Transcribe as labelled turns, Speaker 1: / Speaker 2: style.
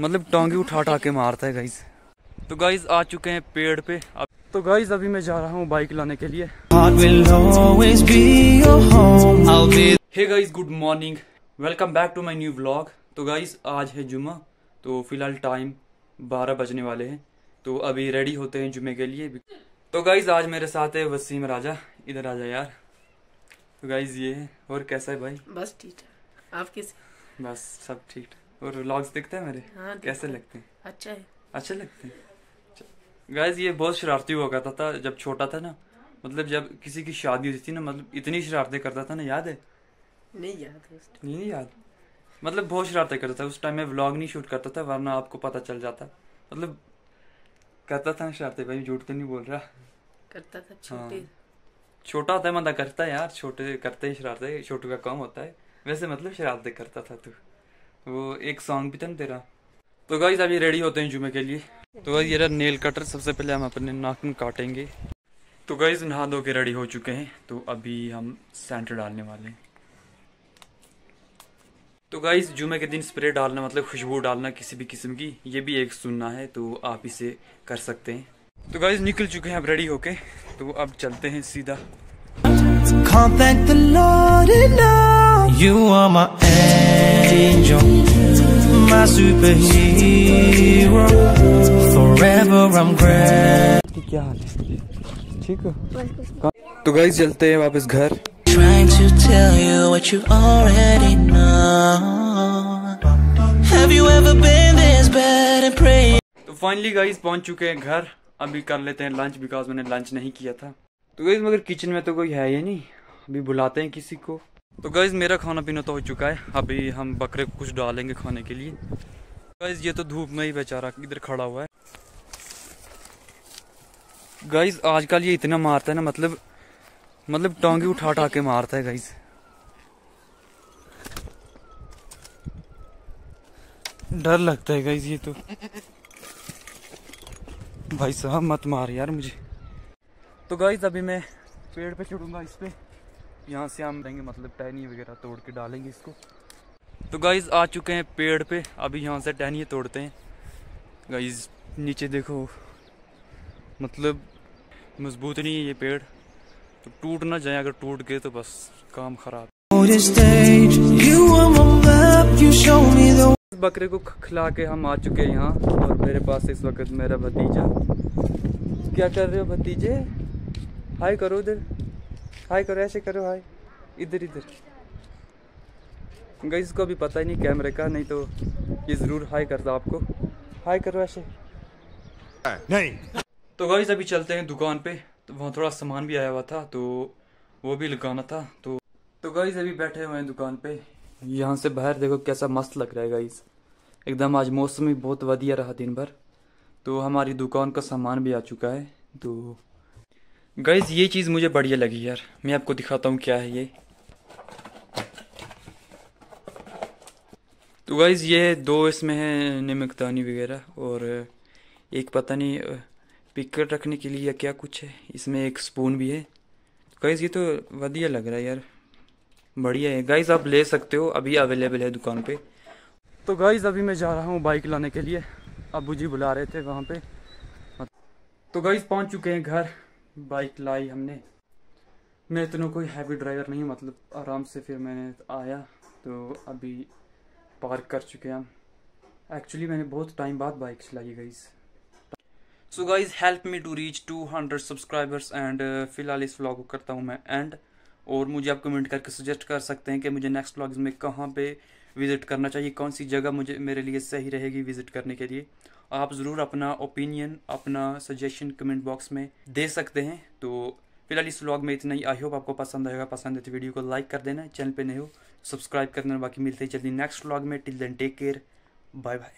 Speaker 1: मतलब टांगे उठा उठा के मारता है गाइस तो गाइस आ चुके हैं पेड़ पे। अब तो गाइस अभी मैं जा रहा हूँ बाइक लाने के लिए। Hey guys good morning welcome back to my new vlog तो गाइस आज है जुम्मा। तो फ़िलहाल टाइम बारह बजने वाले हैं। तो अभी रेडी होते हैं जुम्मे के लिए। तो गाइज़ आज मेरे साथ है वसीम राजा। इधर आ जा यार। तो गाइज़ ये है। और कैसा है भाई?
Speaker 2: बस ठीक है। आप कैसे?
Speaker 1: बस सब ठीक। और व्लॉग्स दिखते हैं मेरे?
Speaker 2: हाँ
Speaker 1: कैसे लगते हैं?
Speaker 2: अच्छा है।
Speaker 1: अच्छे लगते हैं? गाइस ये बहुत शरारती हुआ करता था जब छोटा था ना। मतलब जब किसी की शादी होती थी ना मतलब इतनी शरारतें करता था ना याद है?
Speaker 2: नहीं याद है
Speaker 1: नहीं नहीं याद। मतलब बहुत शरारतें करता था। उस टाइम में व्लॉग नहीं शूट करता था वरना आपको पता चल जाता। मतलब करता था ना शरारतें भाई झूठ तो नहीं बोल रहा।
Speaker 2: करता था छोटे।
Speaker 1: हाँ। छोटा होता है बंदा करता है यार। छोटे करते ही शरारतें छोटू का काम होता है। वैसे मतलब शरारतें करता था तू। वो एक सॉन्ग भी था ना तेरा। तो गाइस अभी रेडी होते हैं जुमे के लिए। तो गाइस ये रहा नेल कटर सबसे पहले हम अपने नाखून काटेंगे। तो गाइस नहा धो के रेडी हो चुके हैं। तो अभी हम सेंटर डालने वाले हैं। तो गाइस जुमे के दिन स्प्रे डालना मतलब खुशबू डालना किसी भी किस्म की, ये भी एक सुनना है। तो आप इसे कर सकते हैं। तो गाइस निकल चुके हैं, अब रेडी होके। तो अब चलते हैं सीधा।
Speaker 3: Can't thank the Lord enough. You are my angel, my superhero. Forever I'm grateful.
Speaker 1: क्या हाल है ठीक हो तो गाइस चलते हैं वापस घर
Speaker 3: Trying to tell you what you already know. Have you ever been this bad and praying?
Speaker 1: तो फाइनली गाइस पहुँच चुके हैं घर अभी कर लेते हैं लंच बिकॉज़ मैंने लंच नहीं किया था तो गाइस मगर किचन में तो कोई है ही नहीं। अभी बुलाते हैं किसी को। तो गाइस मेरा खाना पीना तो हो चुका है। अभी हम बकरे को कुछ डालेंगे खाने के लिए। गाइस ये तो धूप में ही बेचारा इधर खड़ा हुआ है। गाइस आजकल ये इतना मारता है ना मतलब मतलब टांगे उठा उठा के मारता है गाइस डर लगता है गाइस ये तो। भाई साहब, मत मार यार मुझे। तो गाइज़ अभी मैं पेड़ पे चढ़ूँगा इस पे। यहाँ से हम रहेंगे मतलब टहनी वगैरह तोड़ के डालेंगे इसको। तो गाइज़ आ चुके हैं पेड़ पे। अभी यहाँ से टहनिए तोड़ते हैं। गाइस नीचे देखो। मतलब मज़बूत नहीं है ये पेड़। तो टूट ना जाए, अगर टूट गए तो बस काम खराब। बकरे को खिला के हम आ चुके हैं यहाँ। और मेरे पास इस वक्त मेरा भतीजा। क्या कर रहे हो भतीजे? हाय करो इधर हाय करो ऐसे करो हाय। इधर इधर। गई इसको अभी पता ही नहीं कैमरे का नहीं तो ये ज़रूर हाय करता आपको। हाय करो ऐसे।
Speaker 4: नहीं।
Speaker 1: तो गाइस अभी चलते हैं दुकान पे। तो वहाँ थोड़ा सामान भी आया हुआ था तो वो भी लगाना था तो तो गाइस अभी बैठे हुए हैं दुकान पे। यहाँ से बाहर देखो कैसा मस्त लग रहा है गाइस एकदम आज मौसम भी बहुत बढ़िया रहा दिन भर। तो हमारी दुकान का सामान भी आ चुका है तो गाइस ये चीज़ मुझे बढ़िया लगी यार। मैं आपको दिखाता हूँ क्या है ये। तो गाइज़ ये दो इसमें है नमकदानी वगैरह और एक पता नहीं पिकर रखने के लिए या क्या कुछ है। इसमें एक स्पून भी है। गाइज़ ये तो बढ़िया लग रहा है यार। बढ़िया है। गाइज़ आप ले सकते हो। अभी अवेलेबल है दुकान पे। तो गाइज़ अभी मैं जा रहा हूँ बाइक लाने के लिए। अबू जी बुला रहे थे वहाँ पे। तो गाइज़ पहुँच चुके हैं घर। बाइक लाई हमने। मैं इतना कोई हैवी ड्राइवर नहीं मतलब आराम से फिर मैंने आया तो अभी पार्क कर चुके हम। एक्चुअली मैंने बहुत टाइम बाद बाइक चलाई गई so guys help me to reach 200 subscribers and फ़िलहाल इस व्लॉग को करता हूँ मैं एंड और मुझे आप कमेंट करके सजेस्ट कर सकते हैं कि मुझे नेक्स्ट व्लॉग्स में कहाँ पे विज़िट करना चाहिए, कौन सी जगह मुझे, मेरे लिए सही रहेगी विज़िट करने के लिए। आप ज़रूर अपना ओपिनियन अपना सजेशन कमेंट बॉक्स में दे सकते हैं। तो फ़िलहाल इस व्लॉग में इतना ही। आई होप आपको पसंद आएगा पसंद है तो वीडियो को लाइक कर देना। चैनल पे नहीं हो सब्सक्राइब कर देना बाकी मिलते हैं जल्दी नेक्स्ट व्लॉग में। Till then take care bye bye